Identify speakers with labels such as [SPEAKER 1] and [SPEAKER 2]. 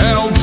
[SPEAKER 1] Help